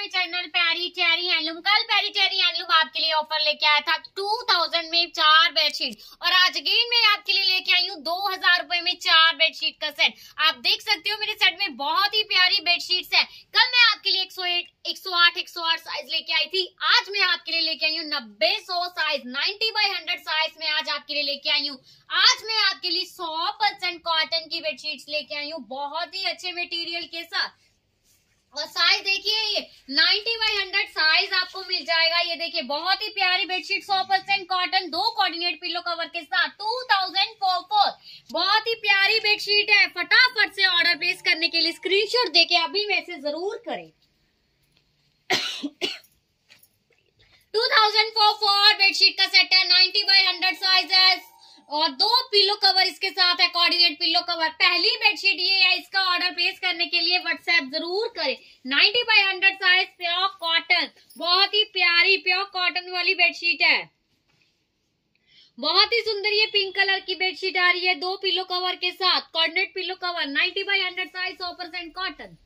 My channel पैरी चेरी handloom कल पैरी चेरी हैंडलूम आपके लिए ऑफ़र लेके आया था टू थाउज़ेंड में चार बेडशीट और आज अगेन मैं आपके लिए लेके आई हूँ दो हज़ार रुपए में चार बेडशीट का सेट आप देख सकते हो मेरे सेट में बहुत ही प्यारी बेडशीट्स है। कल मैं आपके लिए एक सौ एट एक सौ आठ, एक सौ आठ साइज़ लेके आई थी। आज मैं आपके लिए लेके आई हूँ नब्बे सौ size ninety by hundred size में आज आपके लिए लेके आई हूँ। आज मैं आपके लिए सौ परसेंट कॉटन की बेडशीट्स लेके आई हूँ। बहुत ही अच्छे मटेरियल के साथ। और साइज़ देखिए ये 90 बाई 100 साइज़ आपको मिल जाएगा। ये देखिए, बहुत ही प्यारी बेडशीट 100 परसेंट कॉटन दो कोऑर्डिनेट पिलो कवर के साथ टू थाउज़ेंड फोर फोर बहुत ही प्यारी बेडशीट है। फटाफट से ऑर्डर प्लेस करने के लिए स्क्रीनशॉट देके अभी मैसेज ज़रूर करें। Two thousand four four bedsheet का सेट है। 90 बाई 100 साइज़ है। और दो पिलो कवर इसके साथ है कोऑर्डिनेट पिलो कवर पहली बेडशीट ये है, इसका ऑर्डर प्लेस करने के लिए व्हाट्सएप ज़रूर करें। 90 बाई 100 साइज़ प्योर कॉटन बहुत ही प्यारी प्योर कॉटन वाली बेडशीट है। बहुत ही सुंदर ये पिंक कलर की बेडशीट आ रही है, दो पिलो कवर के साथ। Coordinate pillow cover 90 by 100 size सौ परसेंट कॉटन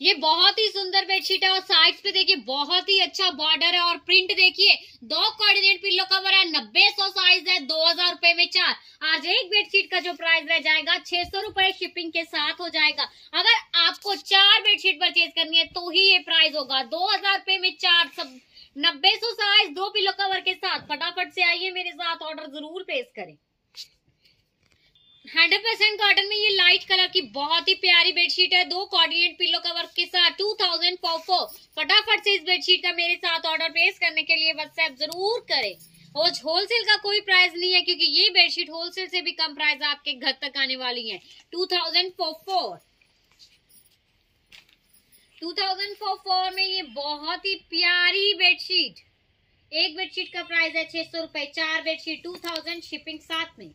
ये बहुत ही सुंदर बेडशीट है और साइड्स पे देखिए, बहुत ही अच्छा बॉर्डर है और प्रिंट देखिए, दो कोऑर्डिनेट पिल्लो कवर है, नब्बे सौ साइज़ है, दो हज़ार रूपए में चार। आज एक बेडशीट का जो प्राइस रह जाएगा, छह सौ रुपए शिपिंग के साथ हो जाएगा। अगर आपको चार बेडशीट परचेज करनी है तो ही ये प्राइस होगा। दो हज़ार रुपए में चार, सब नब्बे सौ साइज़ दो पिलो कवर के साथ। फटाफट से आइए, मेरे साथ ऑर्डर ज़रूर प्लेस करें। हंड्रेड परसेंट कॉटन में ये लाइट कलर की बहुत ही प्यारी बेडशीट है। दो कोऑर्डिनेट पिलो कवर के साथ टू थाउज़ेंड फोर फटाफट से इस बेडशीट का मेरे साथ ऑर्डर प्लेस करने के लिए व्हाट्सएप ज़रूर करें। और होलसेल का कोई प्राइस नहीं है, क्योंकि ये बेडशीट होलसेल से भी कम प्राइस आपके घर तक आने वाली है। टू थाउज़ेंड फोर में ये बहुत ही प्यारी बेडशीट एक बेडशीट का प्राइस है छह सौ रुपए, चार बेडशीट टू थाउज़ेंड शिपिंग साथ में।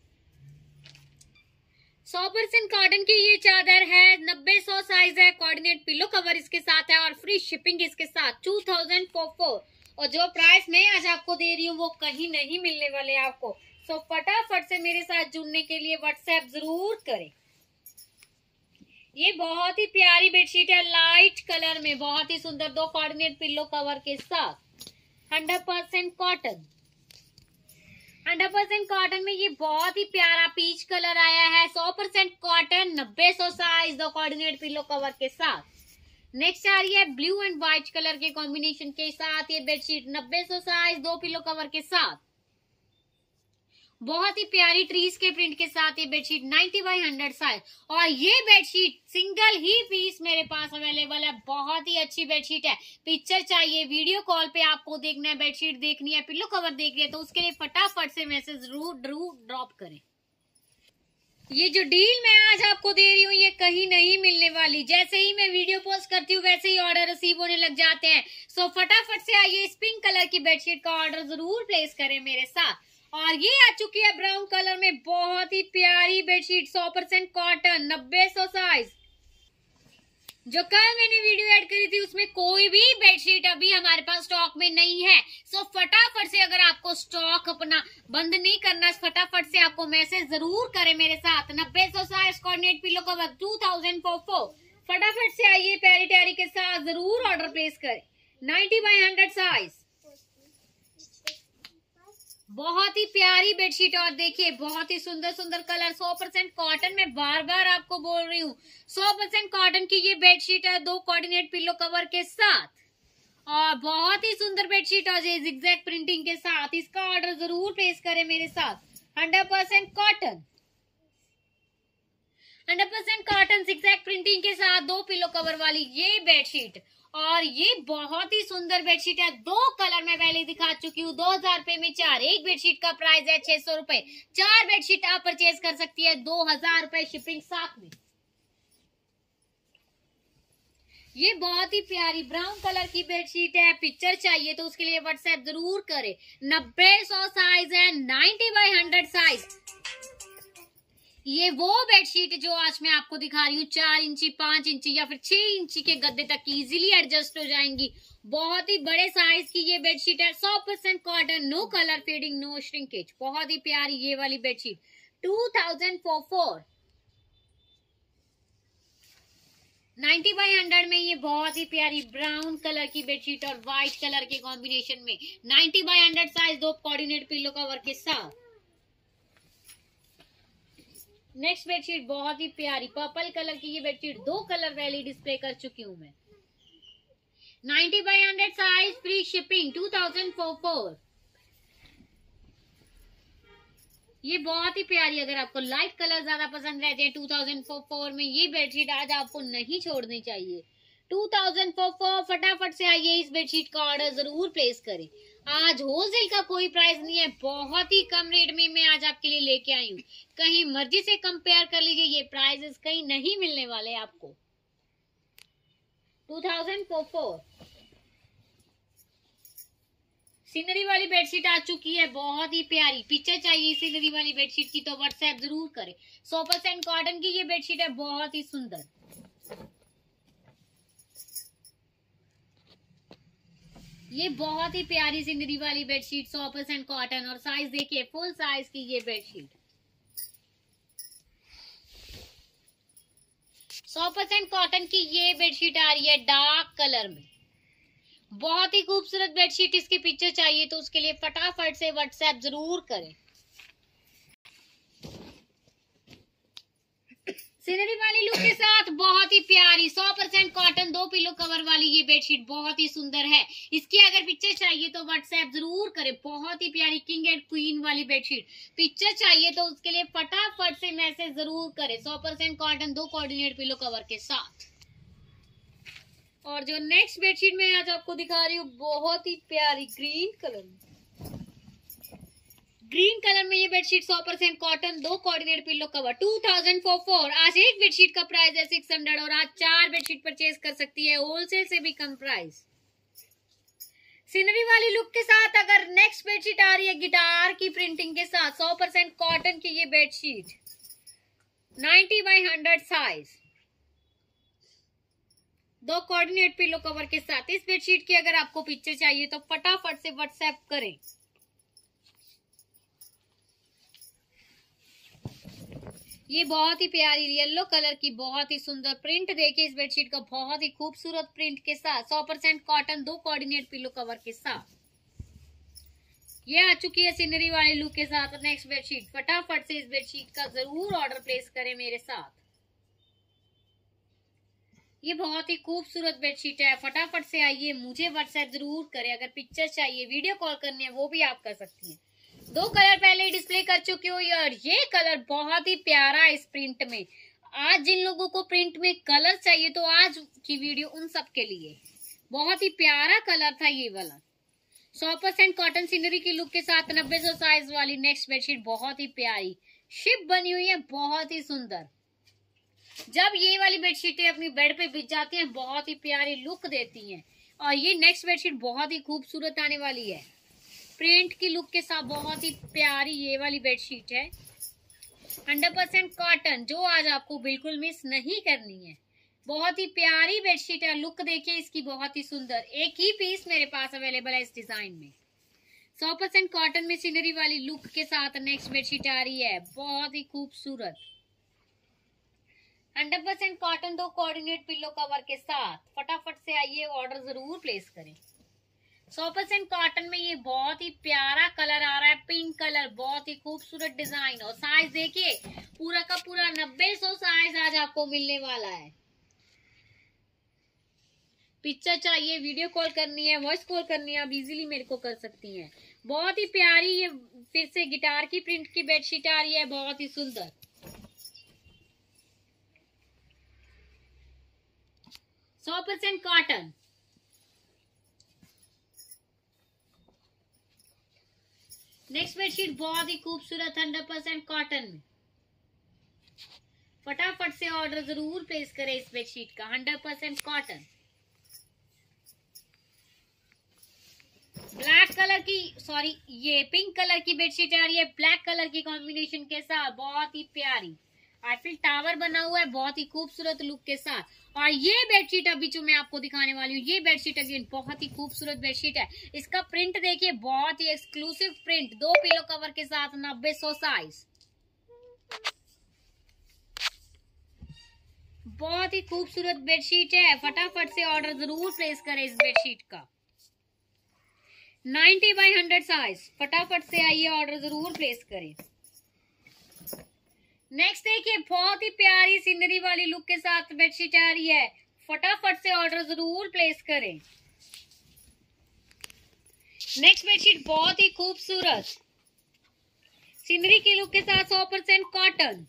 सौ परसेंट कॉटन की ये चादर है, नब्बे सौ साइज़ है कोऑर्डिनेट पिलो कवर इसके साथ है और फ्री शिपिंग इसके साथ टू थाउज़ेंड फोर फोर और जो प्राइस मैं आज आपको दे रही हूँ, वो कहीं नहीं मिलने वाले आपको. सो फटाफट से मेरे साथ जुड़ने के लिए व्हाट्सएप ज़रूर करें. ये बहुत ही प्यारी बेडशीट है लाइट कलर में, बहुत ही सुंदर दो कोऑर्डिनेट पिल्लो कवर के साथ. Hundred percent cotton hundred percent cotton में ये बहुत ही प्यारा पीच कलर आया है। सौ परसेंट कॉटन नब्बे सौ साइज़ दो कोऑर्डिनेट पिलो कवर के साथ। नेक्स्ट आ रही है ब्लू एंड व्हाइट कलर के कॉम्बिनेशन के साथ। ये बेडशीट नब्बे सौ साइज़ दो पिलो कवर के साथ। बहुत ही प्यारी ट्रीज के प्रिंट के साथ ये बेडशीट 90 बाई हंड्रेड साइज़ और ये बेडशीट सिंगल ही पीस मेरे पास अवेलेबल है। बहुत ही अच्छी बेडशीट है। पिक्चर चाहिए वीडियो कॉल पे आपको देखना है बेडशीट देखनी है पिल्लो कवर देखनी है तो उसके लिए फटाफट से मैसेज ज़रूर ज़रूर ड्रॉप करें। ये जो डील मैं आज आपको दे रही हूँ, ये कहीं नहीं मिलने वाली। जैसे ही मैं वीडियो पोस्ट करती हूँ, वैसे ही ऑर्डर रिसीव होने लग जाते हैं। सो फटाफट से आइए, इस पिंक कलर की बेडशीट का ऑर्डर ज़रूर प्लेस करें मेरे साथ। और ये आ चुकी है ब्राउन कलर में। बहुत ही प्यारी बेडशीट, सौ परसेंट कॉटन, नब्बे सौ साइज़ जो कल मैंने वीडियो ऐड करी थी, उसमें कोई भी बेडशीट अभी हमारे पास स्टॉक में नहीं है। सो फटाफट से अगर आपको स्टॉक अपना बंद नहीं करना, फटाफट से आपको मैसेज ज़रूर करें मेरे साथ। नब्बे सौ size coordinate pillow cover two thousand four four फटाफट से आइए प्यारी प्यारी के साथ ज़रूर ऑर्डर प्लेस करें। नाइन्टी बाई हंड्रेड साइज़ बहुत ही प्यारी बेडशीट और देखिए, बहुत ही सुंदर सुंदर कलर, सौ परसेंट कॉटन में बार बार आपको बोल रही हूँ। सौ परसेंट कॉटन की ये बेडशीट है, दो कोऑर्डिनेट पिलो कवर के साथ। और बहुत ही सुंदर बेडशीट और ये प्रिंटिंग के साथ। इसका ऑर्डर ज़रूर प्लेस करें मेरे साथ। Hundred percent cotton hundred percent cotton zigzag printing के साथ दो पिलो कवर वाली ये बेडशीट। और ये बहुत ही सुंदर बेडशीट है। दो कलर में पहले दिखा चुकी हूँ। दो हज़ार रुपए में चार। एक बेडशीट का प्राइस है छह सौ रुपए। चार बेडशीट आप परचेज कर सकती है दो हज़ार रुपए शिपिंग साथ में। ये बहुत ही प्यारी ब्राउन कलर की बेडशीट है। पिक्चर चाहिए तो उसके लिए व्हाट्सएप ज़रूर करें। नब्बे सौ साइज़ है नाइन्टी बाई हंड्रेड साइज़ ये वो बेडशीट जो आज मैं आपको दिखा रही हूँ, चार इंची, पाँच इंची या फिर छह इंची के गद्दे तक इजीली एडजस्ट हो जाएँगी। बहुत ही बड़े साइज़ की ये बेडशीट है, सौ percent cotton no colour fading no shrinkage बहुत ही प्यारी ये वाली bedsheet two thousand four four 90 by hundred में ये बहुत ही प्यारी ब्राउन कलर की बेडशीट और व्हाइट कलर के कॉम्बिनेशन में। 90 बाई हंड्रेड साइज़ दो कोऑर्डिनेट पिलो कवर के साथ। नेक्स्ट बेडशीट बहुत ही प्यारी पर्पल कलर की ये बेडशीट दो कलर वैली डिस्प्ले कर चुकी हूँ मैं। 90 by hundred size free shipping two thousand four four ये बहुत ही प्यारी, अगर आपको लाइट कलर ज़्यादा पसंद रहते हैं टू थाउज़ेंड फोर फोर में ये बेडशीट आज आपको नहीं छोड़नी चाहिए। टू थाउज़ेंड फोर फोर फटाफट से आइए इस बेडशीट का ऑर्डर ज़रूर प्लेस करें। आज होलसेल का कोई प्राइस नहीं है। बहुत ही कम रेट में मैं आज आपके लिए लेके आई हूँ। कहीं मर्ज़ी से कंपेयर कर लीजिए, ये प्राइजेस कहीं नहीं मिलने वाले आपको। Two thousand four four scenery वाली बेडशीट आ चुकी है, बहुत ही प्यारी। पिक्चर चाहिए सीनरी वाली बेडशीट की तो व्हाट्सएप ज़रूर करें। सौ परसेंट कॉटन की ये बेडशीट है, बहुत ही सुंदर। ये बहुत ही प्यारी सिंदरी वाली बेडशीट सौ परसेंट कॉटन और साइज़ देखिए फुल साइज़ की ये बेडशीट सौ परसेंट कॉटन की ये बेडशीट आ रही है डार्क कलर में. बहुत ही खूबसूरत बेडशीट इसकी पिक्चर चाहिए तो उसके लिए फटाफट से व्हाट्सएप ज़रूर करें. सीनरी वाली लुक के साथ बहुत ही प्यारी 100 परसेंट कॉटन दो पिलो कवर वाली ये बेडशीट बहुत ही सुंदर है। इसकी अगर पिक्चर चाहिए तो व्हाट्सएप ज़रूर करें, बहुत ही प्यारी किंग एंड क्वीन वाली बेडशीट पिक्चर चाहिए तो उसके लिए फटाफट से मैसेज ज़रूर करें 100 परसेंट कॉटन दो कोऑर्डिनेट पिलो कवर के साथ। और जो नेक्स्ट बेडशीट मैं आज आपको दिखा रही हूँ, बहुत ही प्यारी ग्रीन कलर ग्रीन कलर में ये बेडशीट 100 परसेंट कॉटन, दो coordinate pillow cover two thousand four four आज एक बेडशीट का प्राइस है सिक्स हंड्रेड और आज चार बेडशीट परचेज कर सकती है होलसेल से भी कम प्राइस सीनरी वाली लुक के साथ अगर नेक्स्ट बेडशीट आ रही है गिटार की प्रिंटिंग के साथ 100 परसेंट कॉटन की ये बेडशीट। 90 बाई हंड्रेड साइज़ दो कोऑर्डिनेट पिलो कवर के साथ, इस बेडशीट की अगर आपको पिक्चर चाहिए तो फटाफट से व्हाट्सएप करें। ये बहुत ही प्यारी येलो कलर की बहुत ही सुंदर प्रिंट देखिए इस बेडशीट का, बहुत ही खूबसूरत प्रिंट के साथ 100 परसेंट कॉटन, दो कोऑर्डिनेट पिलो कवर के साथ। ये आ चुकी है सीनरी वाले लुक के साथ नेक्स्ट बेडशीट फटाफट से इस बेडशीट का ज़रूर ऑर्डर प्लेस करें मेरे साथ। ये बहुत ही खूबसूरत बेडशीट है। फटाफट से आइए, मुझे व्हाट्सएप ज़रूर करें। अगर पिक्चर चाहिए वीडियो कॉल करनी है, वो भी आप कर सकती हैं। दो कलर पहले डिस्प्ले कर चुकी हूँ और ये कलर बहुत ही प्यारा है इस प्रिंट में। आज जिन लोगों को प्रिंट में कलर चाहिए तो आज की वीडियो उन सब के लिए। बहुत ही प्यारा कलर था ये वाला। सौ परसेंट कॉटन सीनरी की लुक के साथ नब्बे सौ साइज़ वाली नेक्स्ट बेडशीट बहुत ही प्यारी। शिप बनी हुई है, बहुत ही सुंदर। जब ये वाली बेडशीटें अपनी बेड पे बिछ जाती हैं, बहुत ही प्यारी लुक देती हैं। और ये नेक्स्ट बेडशीट बहुत ही खूबसूरत आने वाली है। प्रिंट की लुक के साथ बहुत ही प्यारी ये वाली बेडशीट है। हंड्रेड परसेंट कॉटन जो आज आपको बिल्कुल मिस नहीं करनी है। बहुत ही प्यारी बेडशीट है। लुक देखिए, इसकी बहुत ही सुंदर। एक ही पीस मेरे पास अवेलेबल है इस डिज़ाइन में। सौ परसेंट कॉटन में सीनरी वाली लुक के साथ नेक्स्ट बेडशीट आ रही है। बहुत ही खूबसूरत। हंड्रेड परसेंट कॉटन दो कोऑर्डिनेट पिल्लो कवर के साथ। फटाफट से आइए ऑर्डर ज़रूर प्लेस करें। सौ परसेंट कॉटन में ये बहुत ही प्यारा कलर आ रहा है पिंक कलर बहुत ही खूबसूरत डिज़ाइन और साइज़ देखिए, पूरा का पूरा नब्बे सौ साइज़ आज आपको मिलने वाला है। पिक्चर चाहिए वीडियो कॉल करनी है वॉइस कॉल करनी है, आप इजीली मेरे को कर सकती हैं। बहुत ही प्यारी ये फिर से गिटार की प्रिंट की बेडशीट आ रही है, बहुत ही सुंदर। सौ परसेंट कॉटन नेक्स्ट बेडशीट बहुत ही खूबसूरत हंड्रेड परसेंट कॉटन फटाफट से ऑर्डर ज़रूर प्लेस करें इस बेडशीट का hundred percent cotton black colour की सॉरी ये पिंक कलर की बेडशीट आ रही है ब्लैक कलर की कॉम्बिनेशन के साथ, बहुत ही प्यारी. आईफिल टावर बना हुआ है, बहुत ही खूबसूरत लुक के साथ। और ये बेडशीट अभी जो मैं आपको दिखाने वाली हूँ, ये बेडशीट अगेन बहुत ही खूबसूरत बेडशीट है। इसका प्रिंट देखिए, बहुत ही एक्सक्लूसिव प्रिंट दो पिलो कवर के साथ, नब्बे सौ साइज़ बहुत ही खूबसूरत बेडशीट है, फटाफट से ऑर्डर ज़रूर प्लेस करें इस बेडशीट का। 90 बाई 100 साइज़ फटाफट से आइए ऑर्डर ज़रूर प्लेस करें। नेक्स्ट देखिए, बहुत ही प्यारी सीनरी वाली लुक के साथ बेडशीट आ रही है। फटाफट से ऑर्डर ज़रूर प्लेस करें। नेक्स्ट बेडशीट बहुत ही खूबसूरत। सीनरी की लुक के साथ सौ परसेंट कॉटन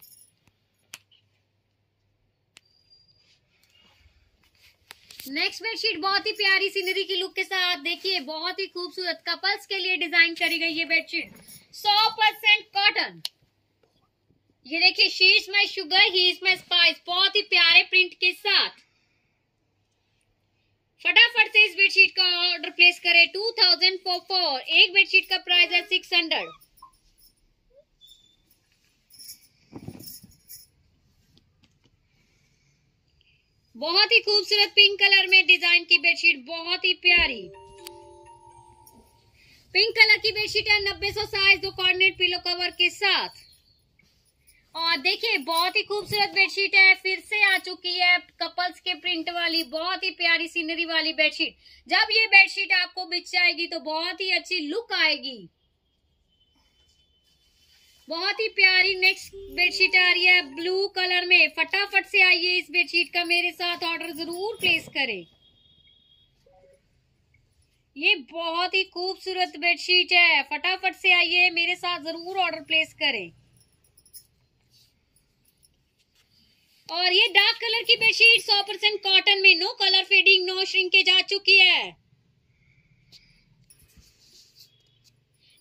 नेक्स्ट बेडशीट बहुत ही प्यारी सीनरी की लुक के साथ देखिए, बहुत ही खूबसूरत। कपल्स के लिए डिज़ाइन करी गई है बेडशीट सौ परसेंट कॉटन ये देखिए शीज में शुगर हीज में स्पाइस बहुत ही प्यारे प्रिंट के साथ। फटाफट से इस बेडशीट का ऑर्डर प्लेस करें। टू थाउज़ेंड फोर फोर एक बेडशीट का प्राइस है सिक्स हंड्रेड बहुत ही खूबसूरत पिंक कलर में डिज़ाइन की बेडशीट बहुत ही प्यारी। पिंक कलर की बेडशीट है नब्बे सौ साइज़ दो कॉर्डिनेट पिलो कवर के साथ। और देखिए, बहुत ही खूबसूरत बेडशीट है, फिर से आ चुकी है कपल्स के प्रिंट वाली, बहुत ही प्यारी सीनरी वाली बेडशीट जब ये बेडशीट आपको बिछ जाएगी तो बहुत ही अच्छी लुक आएगी। बहुत ही प्यारी नेक्स्ट बेडशीट आ रही है ब्लू कलर में। फटाफट से आइए इस बेडशीट का मेरे साथ ऑर्डर ज़रूर प्लेस करें। ये बहुत ही खूबसूरत बेडशीट है। फटाफट से आइए, मेरे साथ ज़रूर ऑर्डर प्लेस करें। और ये डार्क कलर की बेडशीट सौ परसेंट कॉटन में no colour fading no shrinkage आ चुकी है।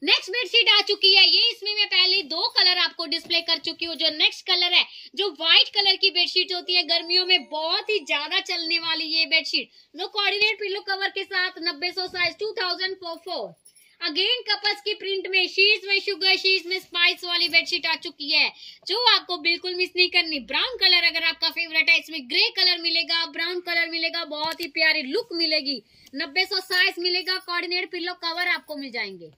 नेक्स्ट बेडशीट आ चुकी है। ये इसमें मैं पहले दो कलर आपको डिस्प्ले कर चुकी हूँ, जो नेक्स्ट कलर है, जो व्हाइट कलर की बेडशीट होती है। गर्मियों में बहुत ही ज़्यादा चलने वाली ये bedsheet no coordinate pillow cover के साथ नब्बे सौ size two thousand four four again कपस की प्रिंट में शीज में शुगर शीज में स्पाइस वाली बेडशीट आ चुकी है। जो आपको बिल्कुल मिस नहीं करनी। ब्राउन कलर अगर आपका फेवरेट है, इसमें ग्रे कलर मिलेगा ब्राउन कलर मिलेगा, बहुत ही प्यारी लुक मिलेगी। नब्बे सौ साइज़ मिलेगा कोऑर्डिनेट पिल्लो कवर आपको मिल जाएँगे।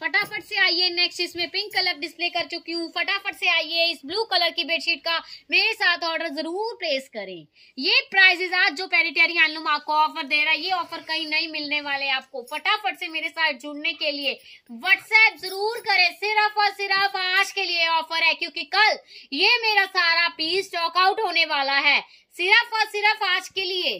फटाफट से आइए नेक्स्ट इसमें पिंक कलर डिस्प्ले कर चुकी हूँ। फटाफट से आइए इस ब्लू कलर की बेडशीट का मेरे साथ ऑर्डर ज़रूर प्लेस करें। ये प्राइजेस आज जो पेरिटेरी हैंडलूम आपको ऑफ़र दे रहा है, ये ऑफ़र कहीं नहीं मिलने वाले आपको। फटाफट से मेरे साथ जुड़ने के लिए व्हाट्सएप ज़रूर करें। सिर्फ़ और सिर्फ़ आज के लिए ऑफ़र है, क्योंकि कल ये मेरा सारा पीस स्टॉक आउट होने वाला है। सिर्फ़ और सिर्फ़ आज के लिए।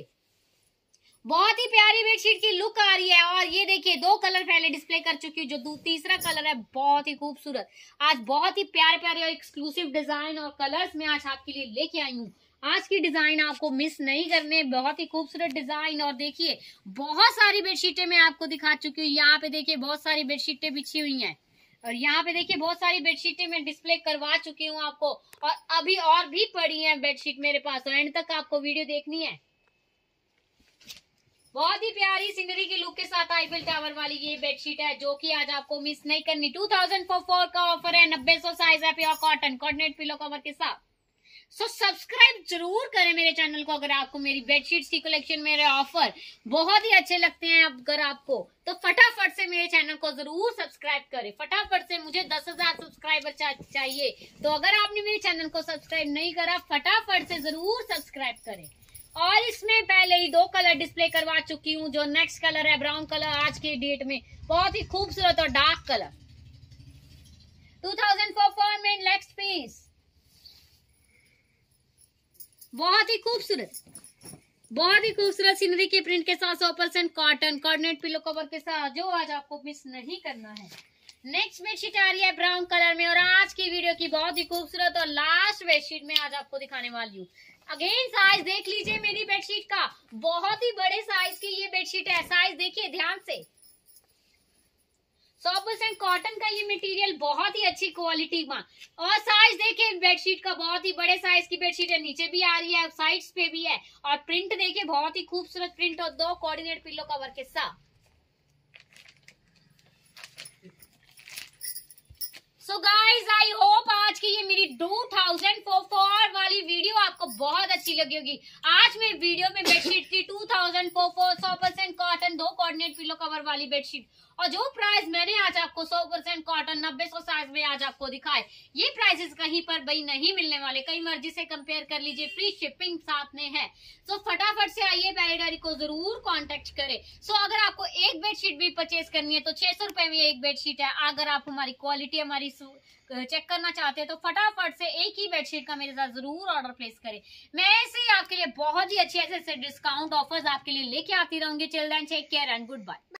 बहुत ही प्यारी बेडशीट की लुक आ रही है और ये देखिए, दो कलर पहले डिस्प्ले कर चुकी हूँ, जो तीसरा कलर है, बहुत ही खूबसूरत। आज बहुत ही प्यारे प्यारे और एक्सक्लूसिव डिज़ाइन और कलर्स में आज आपके लिए लेके आई हूँ। आज की डिज़ाइन आपको मिस नहीं करने, बहुत ही खूबसूरत डिज़ाइन और देखिए, बहुत सारी बेडशीटें मैं आपको दिखा चुकी हूँ। यहाँ पे देखिए, बहुत सारी बेडशीटें बिछी हुई हैं। और यहाँ पे देखिए, बहुत सारी बेडशीटें मैं डिस्प्ले करवा चुकी हूँ आपको और अभी और भी पड़ी हैं बेडशीट मेरे पास। और एंड तक आपको वीडियो देखनी है। बहुत ही प्यारी सीनरी की लुक के साथ आईफिल टावर वाली ये बेडशीट है जो कि आज आपको मिस नहीं करनी। टू थाउज़ेंड फोर का ऑफ़र है नब्बे सौ साइज़ है pure cotton coordinate pillow cover के साथ। सो so, सब्सक्राइब ज़रूर करें मेरे चैनल को अगर आपको मेरी बेडशीट्स की कलेक्शन मेरे ऑफ़र बहुत ही अच्छे लगते हैं अगर आपको। तो फटाफट से मेरे चैनल को ज़रूर सब्सक्राइब करें। फटाफट से मुझे दस हज़ार सब्सक्राइबर चा, चाहिए। तो अगर आपने मेरे चैनल को सब्सक्राइब नहीं करा फटाफट से ज़रूर सब्सक्राइब करें। और इसमें पहले ही दो कलर डिस्प्ले करवा चुकी हूँ, जो नेक्स्ट कलर है ब्राउन कलर, आज के डेट में। बहुत ही खूबसूरत और डार्क कलर। 2004 में नेक्स्ट पीस बहुत ही खूबसूरत। बहुत ही खूबसूरत सीनरी के प्रिंट के साथ सौ percent cotton coordinate pillow cover के साथ, जो आज आपको मिस नहीं करना है। नेक्स्ट बेडशीट आ रही है ब्राउन कलर में, और आज की वीडियो की बहुत ही खूबसूरत और लास्ट बेडशीट में आज आपको दिखाने वाली हूँ। अगेन साइज़ देख लीजिए मेरी बेडशीट का। बहुत ही बड़े साइज़ की ये बेडशीट है। साइज़ देखिए, ध्यान से। सौ परसेंट कॉटन का ये मटेरियल बहुत ही अच्छी क्वालिटी में और साइज़ देखिए बेडशीट का बहुत ही बड़े साइज़ की बेडशीट है। नीचे भी आ रही है साइड्स पे भी है। और प्रिंट देखिए, बहुत ही खूबसूरत प्रिंट और दो कोऑर्डिनेट पिलो कवर के साथ। सो गाइज़ आई होप आज की ये मेरी टू थाउज़ेंड फोर वाली वीडियो आपको बहुत अच्छी लगी होगी। आज मैं वीडियो में बेडशीट फोर फोर सौ परसेंट कॉटन दो कोऑर्डिनेट पिलो कवर वाली बेडशीट और जो प्राइस मैंने आज आपको 100 परसेंट कॉटन नब्बे सौ साइज़ में आज आपको दिखाए, ये प्राइसेस कहीं पर भाई नहीं मिलने वाले। कई मर्ज़ी से कंपेयर कर लीजिए फ्री शिपिंग साथ में है। सो फटाफट से आइए पैराडारी को ज़रूर कांटेक्ट करें। सो अगर आपको एक बेडशीट भी परचेज करनी है तो छह सौ रुपए में एक बेडशीट है। अगर आप हमारी क्वालिटी हमारी चेक करना चाहते हैं तो फटाफट से एक ही बेडशीट का मेरे साथ ज़रूर ऑर्डर प्लेस करें। मैं ऐसे ही आपके लिए बहुत ही अच्छे ऐसे डिस्काउंट ऑफर्स आपके लिए लेके आती रहूँगी। Children take care and goodbye